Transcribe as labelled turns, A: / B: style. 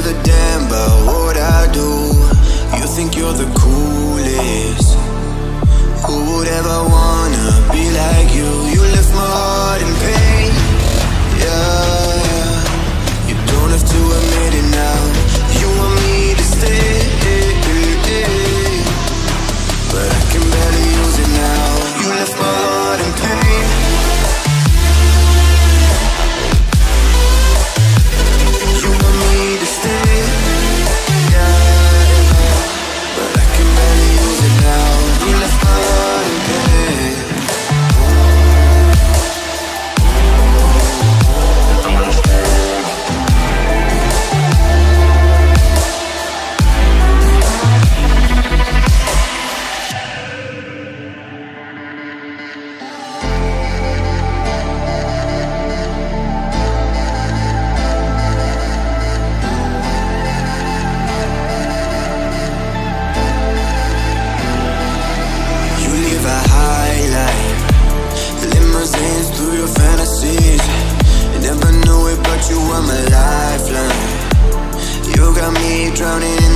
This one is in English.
A: the damn limousines through your fantasies. Never knew it, but you were my lifeline. You got me drowning